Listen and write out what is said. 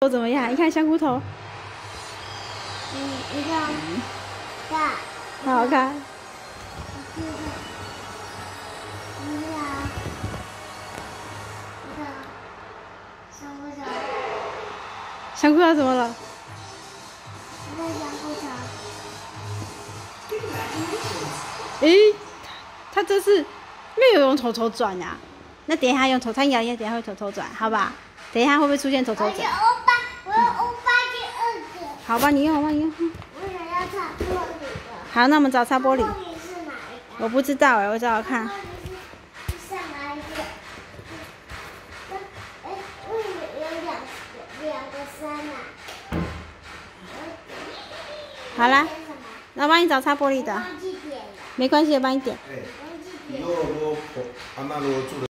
头怎么样？你看香菇头，嗯，你看，大，好好看。你看，你看，你看，香菇头，香菇头怎么了？你看香菇头，诶，它这是没有用头头转呀、那等一下用头，它咬一下，等一下会头头转，好吧？等一下会不会出现头头转？好吧，你用，好吧，你用。嗯我想要擦玻璃的。好，那我们找擦玻璃。玻璃是哪一个？我不知道哎，我找找看玻。璃是上哪一个？哎，为什么有两两个山呐？好啦？那我帮你找擦玻璃的，没关系，我帮你点。哎，以后如果阿妈如果住的。